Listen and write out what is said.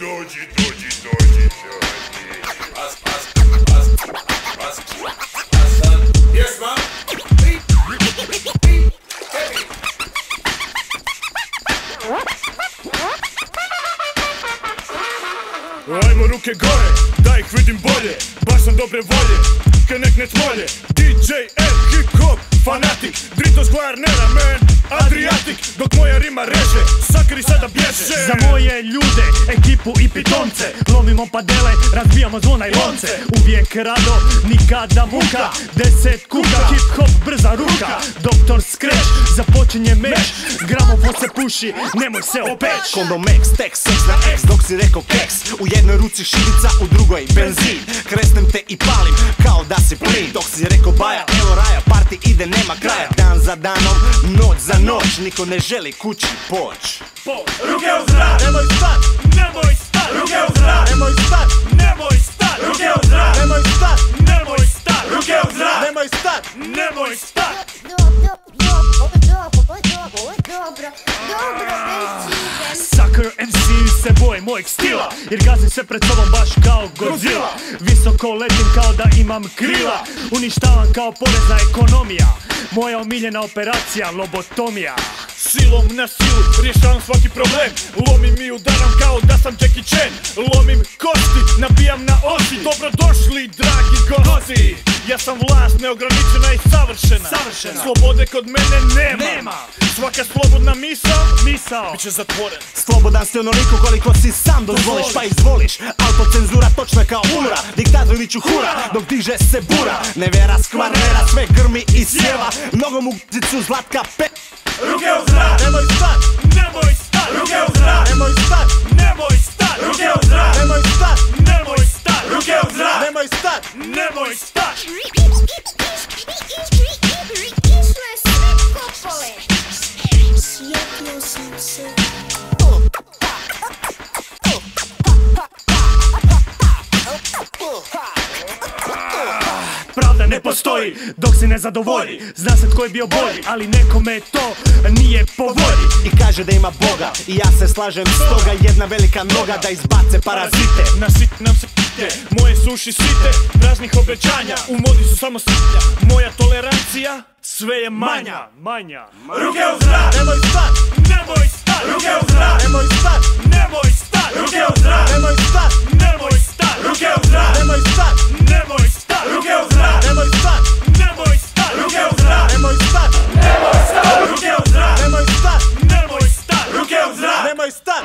Dođi, dođi, dođi, dođi. As, as, as, as, Asan. Yes, ma. Ajmo ruke gore, da ih vidim bolje Baš sam dobre volje, nek ne tmolje DJ F, hip hop, fanatik. Drito Square, man, Adriatic Dok moja rima reže, sakri sada bježe Za moje ljude, ekipu i pitomce Lomimo padele, razbijamo zvona i lonce. Uvijek rado, nikada muka Deset kuka, hip hop, brza ruka. Doktor Scratch, započinje meš Gramofon se puši, nemoj se opeć. Kondom X, tek sex na X dok si rekao keks. U jednoj ruci šibica, u drugoj benzin. Kresnem te i palim kao da si plin. Dok si rekao baja, evo raja, party ide nema kraja. Dan za danom, noć za noć Niko ne želi kući poć. Ruke u zrak, nemoj stat, nemoj stat. Ruke u zrak, nemoj stat, nemoj stat. Ruke u zrak, nemoj stat, nemoj stat. Ruke u zrak, nemoj stat, nemoj stat. Sucker MC se boje mojeg stila Jer gazim se pred sobom baš kao Godzilla. Visoko letim kao da imam krila. Uništavam kao porezna ekonomija Moja omiljena operacija, lobotomija. Silom na silu rješavam svaki problem. Lomim i udaram kao da sam Jackie Chan. Lomim kosti, nabijam na osi Dobrodošli gosti Ja sam vlast neograničena i savršena. Savršena. Slobode kod mene nema, Nema. Svaka slobodna misao Misao. Biće zatvoren. Slobodan si onoliko koliko si sam dozvoliš. Pa izvoliš, autocenzura točna kao ura Diktator viću hura, dok diže se bura. Nevera skvarnera, sve grmi i sjeva Nogom u zlatka pe... Ruke u zrak, nemoj stat, kopole. Sjetio sam se. Pravda ne postoji dok se ne zadovolji Zna se tko je bio bolji, ali nekome to nije po volji I kaže da ima Boga I ja se slažem stoga jedna velika noga Da izbace parazite Nasit nam se moje suši site Raznih obećanja, u modi su samo sitnja. Moja tolerancija sve je manja Manja. Ruke u zrak, nemoj stat, nemoj stat. Ruke u zrak, nemoj stat, nemoj stat. Ruke u zrak, nemoj stat, nemoj stat. Ruke u zrak, nemoj stat, nemoj stat. Ruke u zrak, nemoj stat, nemoj stat. Ruke u zrak, nemoj stat, nemoj stat. Ruke u zrak, nemoj stat, nemoj stat. Ruke u zrak, nemoj stat